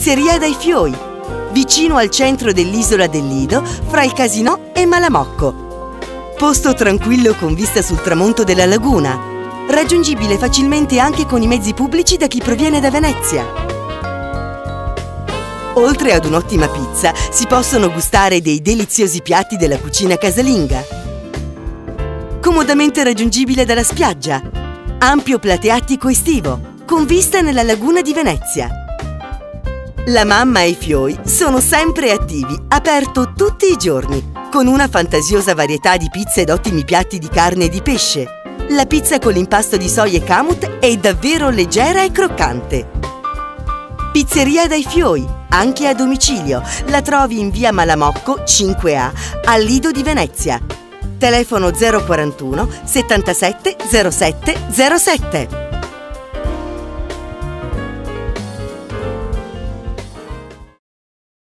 Pizzeria dai Fioi, vicino al centro dell'isola del Lido, fra il Casinò e Malamocco. Posto tranquillo con vista sul tramonto della laguna, raggiungibile facilmente anche con i mezzi pubblici da chi proviene da Venezia. Oltre ad un'ottima pizza, si possono gustare dei deliziosi piatti della cucina casalinga. Comodamente raggiungibile dalla spiaggia, ampio plateattico estivo, con vista nella laguna di Venezia. La mamma e i fioi sono sempre attivi, aperto tutti i giorni, con una fantasiosa varietà di pizze ed ottimi piatti di carne e di pesce. La pizza con l'impasto di soia e camut è davvero leggera e croccante. Pizzeria dai Fioi, anche a domicilio. La trovi in via Malamocco 5A, al Lido di Venezia. Telefono 041 77 07 07.